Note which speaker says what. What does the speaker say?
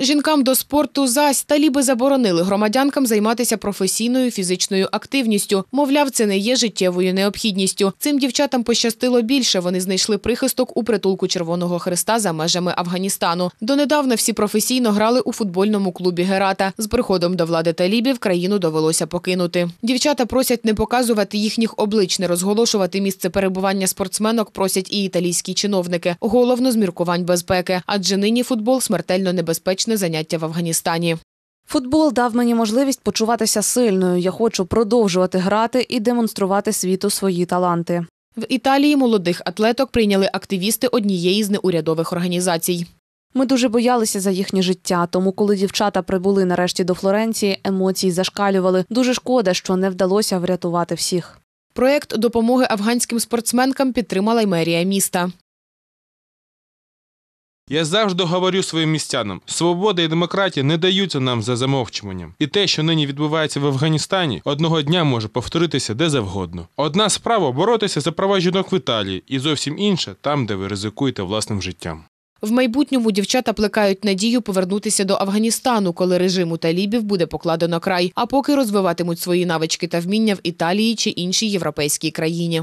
Speaker 1: Жінкам до спорту зась таліби заборонили громадянкам займатися професійною фізичною активністю. Мовляв, це не є життєвою необхідністю. Цим дівчатам пощастило більше. Вони знайшли прихисток у притулку Червоного Христа за межами Афганістану. Донедавна всі професійно грали у футбольному клубі Герата. З приходом до влади талібів країну довелося покинути. Дівчата просять не показувати їхніх облич, не розголошувати місце перебування спортсменок. Просять і італійські чиновники. Головно з міркувань безпеки, адже нині футбол смертельно небезпечне заняття в Афганістані.
Speaker 2: Футбол дав мені можливість почуватися сильною. Я хочу продовжувати грати і демонструвати світу свої таланти.
Speaker 1: В Італії молодих атлеток прийняли активісти однієї з неурядових організацій.
Speaker 2: Ми дуже боялися за їхнє життя, тому коли дівчата прибули нарешті до Флоренції, емоції зашкалювали. Дуже шкода, що не вдалося врятувати всіх.
Speaker 1: Проєкт допомоги афганським спортсменкам підтримала й мерія міста.
Speaker 3: Я завжди говорю своїм містянам: свобода і демократія не даються нам за замовчуванням. І те, що нині відбувається в Афганістані, одного дня може повторитися де завгодно. Одна справа боротися за права жінок в Італії, і зовсім інша там, де ви ризикуєте власним життям.
Speaker 1: В майбутньому дівчата плекають надію повернутися до Афганістану, коли режиму талібів буде покладено край, а поки розвиватимуть свої навички та вміння в Італії чи іншій європейській країні.